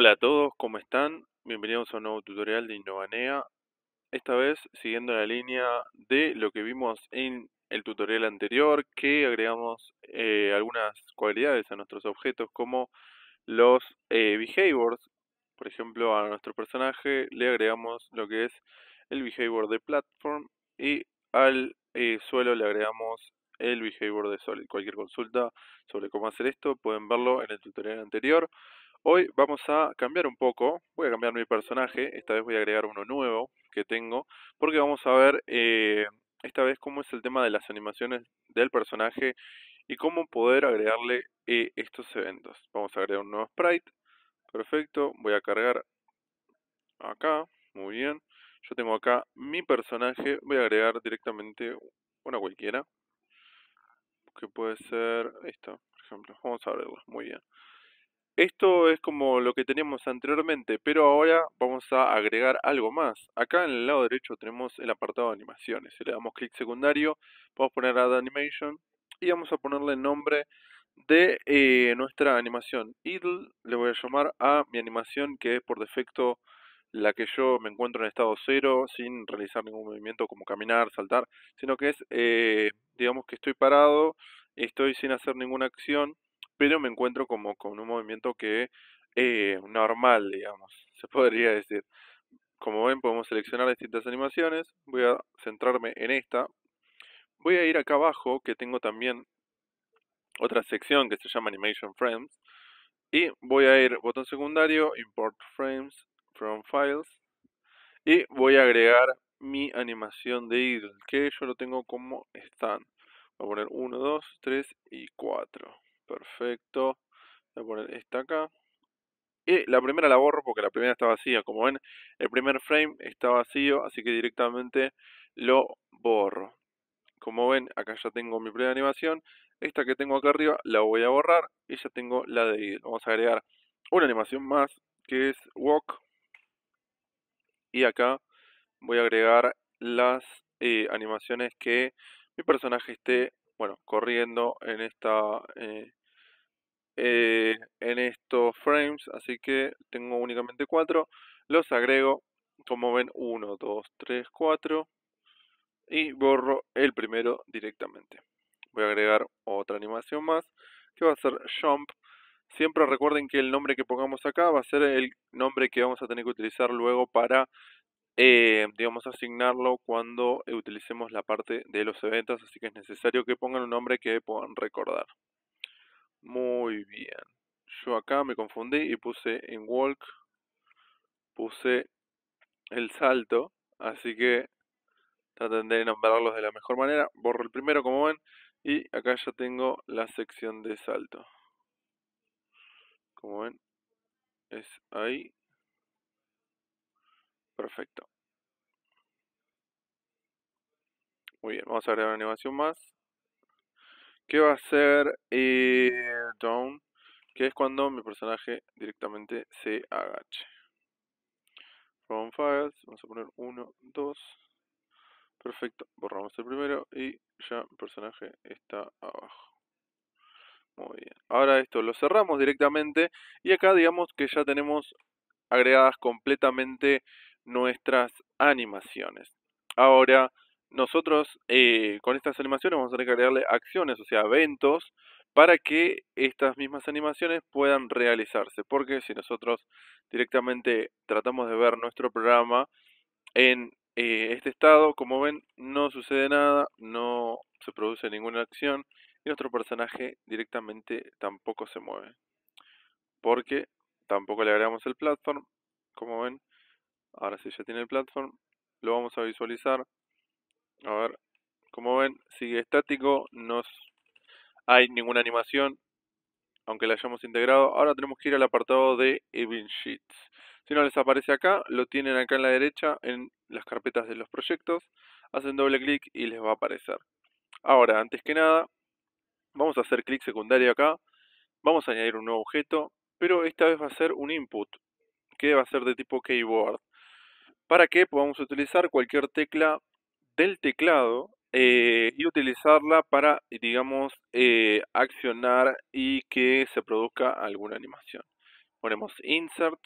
Hola a todos, ¿cómo están? Bienvenidos a un nuevo tutorial de Innovanea. Esta vez siguiendo la línea de lo que vimos en el tutorial anterior, que agregamos eh, algunas cualidades a nuestros objetos como los eh, behaviors. Por ejemplo, a nuestro personaje le agregamos lo que es el behavior de platform y al eh, suelo le agregamos el behavior de solid. Cualquier consulta sobre cómo hacer esto pueden verlo en el tutorial anterior. Hoy vamos a cambiar un poco, voy a cambiar mi personaje, esta vez voy a agregar uno nuevo que tengo, porque vamos a ver eh, esta vez cómo es el tema de las animaciones del personaje y cómo poder agregarle eh, estos eventos. Vamos a agregar un nuevo sprite, perfecto, voy a cargar acá, muy bien. Yo tengo acá mi personaje, voy a agregar directamente una cualquiera, que puede ser esta, por ejemplo, vamos a verlo, muy bien. Esto es como lo que teníamos anteriormente, pero ahora vamos a agregar algo más. Acá en el lado derecho tenemos el apartado de animaciones. Si le damos clic secundario, vamos a poner Add Animation y vamos a ponerle el nombre de eh, nuestra animación. Idle le voy a llamar a mi animación que es por defecto la que yo me encuentro en estado cero sin realizar ningún movimiento como caminar, saltar, sino que es, eh, digamos que estoy parado, estoy sin hacer ninguna acción pero me encuentro como con un movimiento que eh, normal, digamos, se podría decir. Como ven, podemos seleccionar distintas animaciones. Voy a centrarme en esta. Voy a ir acá abajo, que tengo también otra sección que se llama Animation Frames. Y voy a ir botón secundario, Import Frames from Files. Y voy a agregar mi animación de idle, que yo lo tengo como stand. Voy a poner 1, 2, 3 y 4. Perfecto. Voy a poner esta acá. Y la primera la borro porque la primera está vacía. Como ven, el primer frame está vacío, así que directamente lo borro. Como ven, acá ya tengo mi primera animación. Esta que tengo acá arriba la voy a borrar y ya tengo la de. Vamos a agregar una animación más que es walk. Y acá voy a agregar las eh, animaciones que mi personaje esté, bueno, corriendo en esta, eh, eh, en estos frames, así que tengo únicamente cuatro. Los agrego, como ven, 1, 2, 3, 4 y borro el primero directamente. Voy a agregar otra animación más que va a ser jump. Siempre recuerden que el nombre que pongamos acá va a ser el nombre que vamos a tener que utilizar luego para, eh, digamos, asignarlo cuando utilicemos la parte de los eventos, así que es necesario que pongan un nombre que puedan recordar. Muy bien. Yo acá me confundí y puse en walk, puse el salto, así que traten de nombrarlos de la mejor manera. Borro el primero como ven y acá ya tengo la sección de salto. Como ven, es ahí. Perfecto. Muy bien, vamos a agregar una animación más que va a ser eh, down, que es cuando mi personaje directamente se agache. From files, vamos a poner 1, 2, perfecto, borramos el primero y ya mi personaje está abajo. Muy bien, ahora esto lo cerramos directamente y acá digamos que ya tenemos agregadas completamente nuestras animaciones. Ahora nosotros eh, con estas animaciones vamos a tener que agregarle acciones, o sea, eventos, para que estas mismas animaciones puedan realizarse. Porque si nosotros directamente tratamos de ver nuestro programa en eh, este estado, como ven, no sucede nada, no se produce ninguna acción y nuestro personaje directamente tampoco se mueve. Porque tampoco le agregamos el platform, como ven. Ahora si ya tiene el platform, lo vamos a visualizar a ver, como ven, sigue estático, no hay ninguna animación, aunque la hayamos integrado. Ahora tenemos que ir al apartado de Event Sheets. Si no les aparece acá, lo tienen acá en la derecha en las carpetas de los proyectos. Hacen doble clic y les va a aparecer. Ahora, antes que nada, vamos a hacer clic secundario acá. Vamos a añadir un nuevo objeto, pero esta vez va a ser un input, que va a ser de tipo keyboard. Para que podamos utilizar cualquier tecla del teclado eh, y utilizarla para, digamos, eh, accionar y que se produzca alguna animación. ponemos insert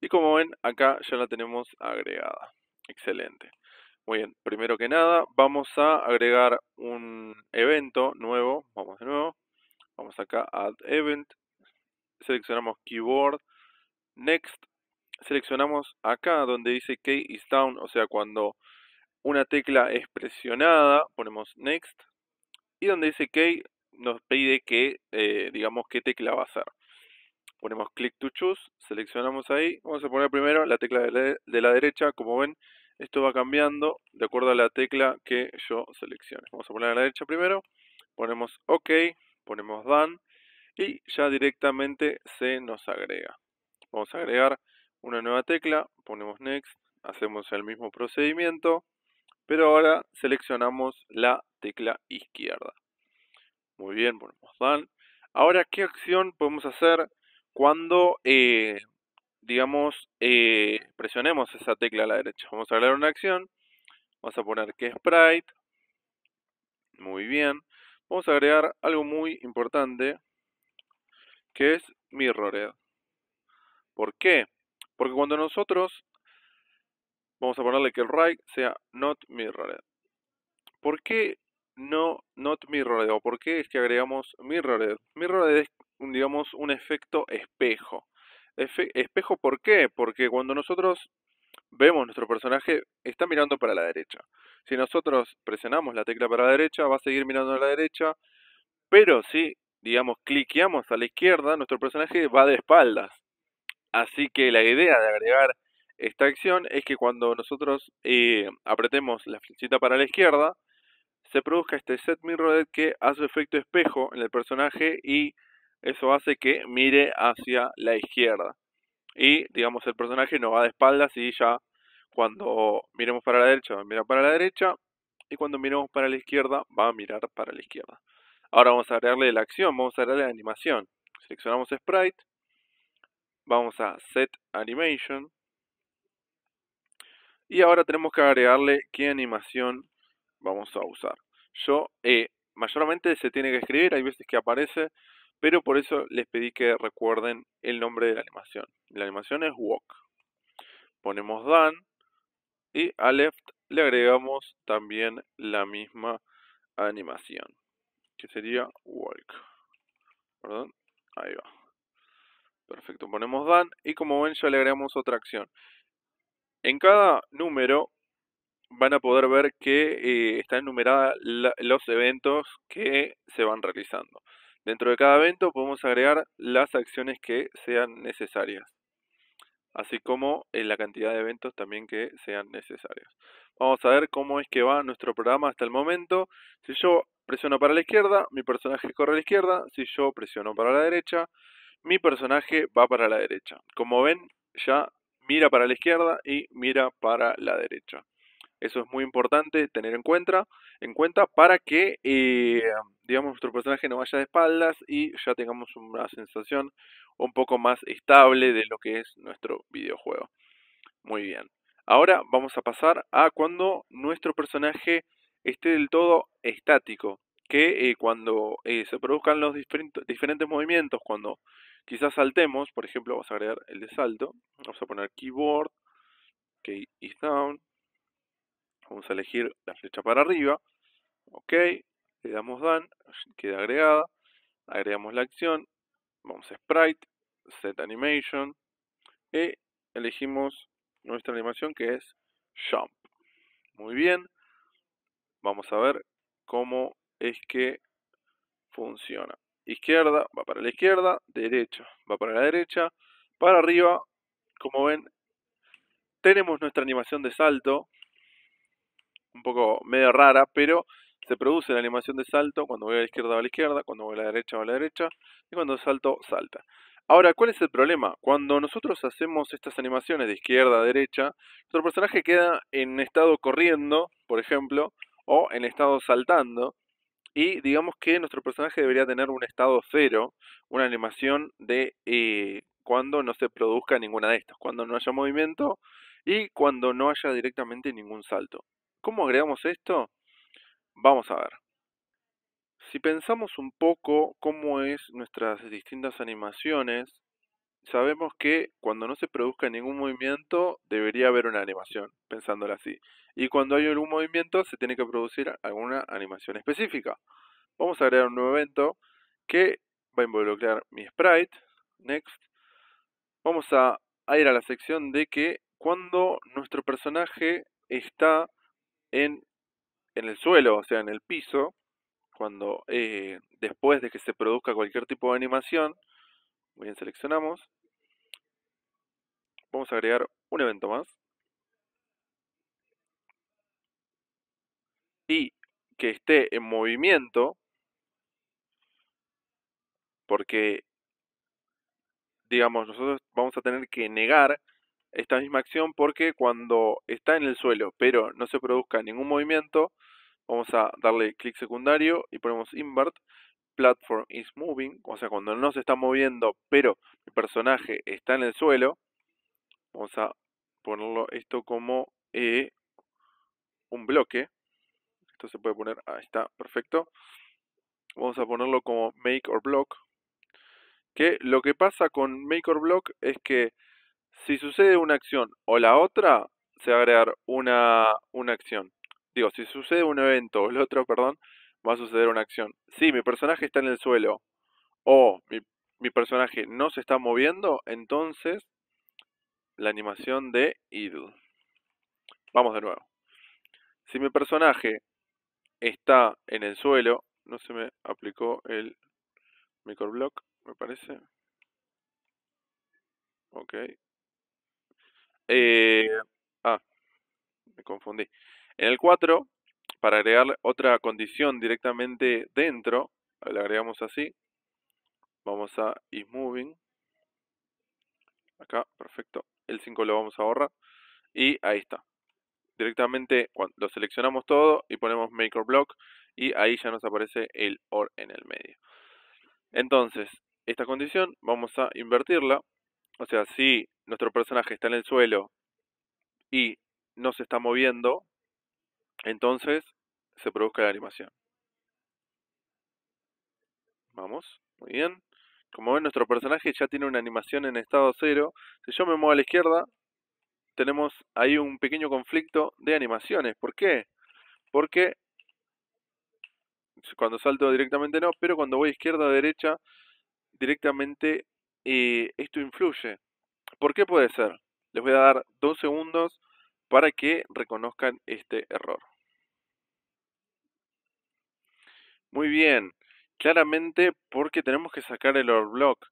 y como ven acá ya la tenemos agregada. Excelente. Muy bien, primero que nada vamos a agregar un evento nuevo, vamos de nuevo, vamos acá add event, seleccionamos keyboard, next, seleccionamos acá donde dice key is down, o sea cuando una tecla es presionada, ponemos next, y donde dice key nos pide que, eh, digamos, qué tecla va a ser. Ponemos click to choose, seleccionamos ahí, vamos a poner primero la tecla de la, derecha, como ven, esto va cambiando de acuerdo a la tecla que yo seleccione. Vamos a poner a la derecha primero, ponemos OK, ponemos Done y ya directamente se nos agrega. Vamos a agregar una nueva tecla, ponemos Next, hacemos el mismo procedimiento, pero ahora seleccionamos la tecla izquierda. Muy bien, ponemos Done. Ahora, ¿qué acción podemos hacer cuando, eh, digamos, eh, presionemos esa tecla a la derecha? Vamos a agregar una acción. Vamos a poner que sprite. Muy bien. Vamos a agregar algo muy importante, que es mirrored. ¿Por qué? Porque cuando nosotros vamos a ponerle que el right sea not mirrored. ¿Por qué no not mirrored o por qué es que agregamos mirrored? Mirrored es, digamos, un efecto espejo. espejo, ¿por qué? Porque cuando nosotros vemos nuestro personaje, está mirando para la derecha. Si nosotros presionamos la tecla para la derecha, va a seguir mirando a la derecha, pero si, digamos, cliqueamos a la izquierda, nuestro personaje va de espaldas. Así que la idea de agregar esta acción es que cuando nosotros eh, apretemos la flechita para la izquierda, se produzca este set mirrored que hace efecto espejo en el personaje y eso hace que mire hacia la izquierda. Y digamos el personaje no va de espaldas y ya cuando miremos para la derecha va a mirar para la derecha y cuando miremos para la izquierda va a mirar para la izquierda. Ahora vamos a agregarle la acción, vamos a agregarle la animación. Seleccionamos Sprite, vamos a Set Animation y ahora tenemos que agregarle qué animación vamos a usar. Yo, eh, mayormente se tiene que escribir, hay veces que aparece, pero por eso les pedí que recuerden el nombre de la animación. La animación es Walk. Ponemos Done y a Left le agregamos también la misma animación, que sería Walk. Perdón, ahí va. Perfecto, ponemos Done y como ven ya le agregamos otra acción. En cada número van a poder ver que eh, están enumerados los eventos que se van realizando. Dentro de cada evento podemos agregar las acciones que sean necesarias, así como en la cantidad de eventos también que sean necesarios. Vamos a ver cómo es que va nuestro programa hasta el momento. Si yo presiono para la izquierda, mi personaje corre a la izquierda. Si yo presiono para la derecha, mi personaje va para la derecha. Como ven, ya mira para la izquierda y mira para la derecha. Eso es muy importante tener en cuenta, en cuenta para que, eh, digamos, nuestro personaje no vaya de espaldas y ya tengamos una sensación un poco más estable de lo que es nuestro videojuego. Muy bien. Ahora vamos a pasar a cuando nuestro personaje esté del todo estático, que eh, cuando eh, se produzcan los diferentes movimientos, cuando Quizás saltemos, por ejemplo, vamos a agregar el de salto. Vamos a poner keyboard, key is down. Vamos a elegir la flecha para arriba. Ok, le damos done, queda agregada. Agregamos la acción. Vamos a sprite, set animation. Y elegimos nuestra animación que es jump. Muy bien. Vamos a ver cómo es que funciona izquierda, va para la izquierda, derecha, va para la derecha, para arriba, como ven, tenemos nuestra animación de salto, un poco medio rara, pero se produce la animación de salto, cuando voy a la izquierda va a la izquierda, cuando voy a la derecha va a la derecha, y cuando salto, salta. Ahora, ¿cuál es el problema? Cuando nosotros hacemos estas animaciones de izquierda a derecha, nuestro personaje queda en estado corriendo, por ejemplo, o en estado saltando, y digamos que nuestro personaje debería tener un estado cero, una animación de eh, cuando no se produzca ninguna de estas, cuando no haya movimiento y cuando no haya directamente ningún salto. ¿Cómo agregamos esto? Vamos a ver. Si pensamos un poco cómo es nuestras distintas animaciones, sabemos que cuando no se produzca ningún movimiento debería haber una animación, pensándolo así. Y cuando hay algún movimiento se tiene que producir alguna animación específica. Vamos a agregar un nuevo evento que va a involucrar mi sprite, next. Vamos a, ir a la sección de que cuando nuestro personaje está en, en el suelo, o sea, en el piso, cuando eh, después de que se produzca cualquier tipo de animación, bien, seleccionamos, vamos a agregar un evento más. Y que esté en movimiento, porque, digamos, nosotros vamos a tener que negar esta misma acción porque cuando está en el suelo, pero no se produzca ningún movimiento, vamos a darle clic secundario y ponemos invert platform is moving, o sea, cuando no se está moviendo, pero el personaje está en el suelo, vamos a ponerlo esto como eh, un bloque. Esto se puede poner, ahí está, perfecto. Vamos a ponerlo como make or block. Que lo que pasa con make or block es que si sucede una acción o la otra, se va a agregar una, una acción. Digo, si sucede un evento o el otro, perdón, va a suceder una acción. Si mi personaje está en el suelo o mi, personaje no se está moviendo, entonces la animación de idle. Vamos de nuevo. Si mi personaje está en el suelo, no se me aplicó el microblock, me parece. Ok. Eh, ah, me confundí. En el 4, para agregar otra condición directamente dentro, le agregamos así. Vamos a isMoving. Acá, perfecto. El 5 lo vamos a borrar. Y ahí está. Directamente lo seleccionamos todo y ponemos Make or Block. Y ahí ya nos aparece el OR en el medio. Entonces, esta condición vamos a invertirla. O sea, si nuestro personaje está en el suelo y no se está moviendo, entonces se produzca la animación. Vamos, muy bien. Como ven, nuestro personaje ya tiene una animación en estado cero. Si yo me muevo a la izquierda, tenemos ahí un pequeño conflicto de animaciones. ¿Por qué? Porque cuando salto directamente no, pero cuando voy a izquierda o derecha, directamente eh, esto influye. ¿Por qué puede ser? Les voy a dar dos segundos para que reconozcan este error. Muy bien, claramente porque tenemos que sacar el overblock,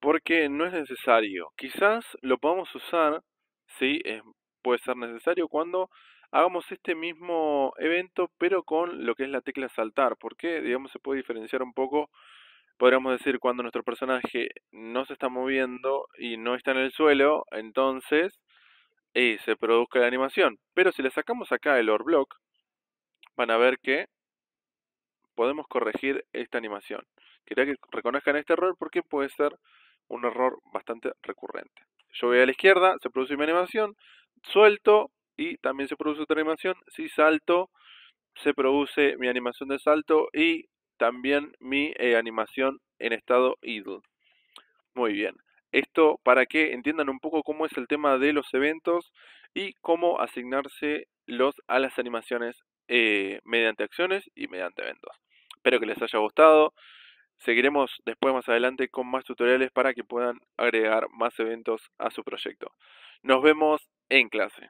porque no es necesario. Quizás lo podamos usar, sí, puede ser necesario cuando hagamos este mismo evento, pero con lo que es la tecla saltar, porque, digamos, se puede diferenciar un poco, podríamos decir, cuando nuestro personaje no se está moviendo y no está en el suelo, entonces eh, se produzca la animación. Pero si le sacamos acá el overblock, van a ver que podemos corregir esta animación. Quería que reconozcan este error porque puede ser un error bastante recurrente. Yo voy a la izquierda, se produce mi animación, suelto y también se produce otra animación. Si salto, se produce mi animación de salto y también mi eh, animación en estado idle. Muy bien. Esto para que entiendan un poco cómo es el tema de los eventos y cómo asignarse los a las animaciones eh, mediante acciones y mediante eventos. Espero que les haya gustado. Seguiremos después más adelante con más tutoriales para que puedan agregar más eventos a su proyecto. Nos vemos en clase.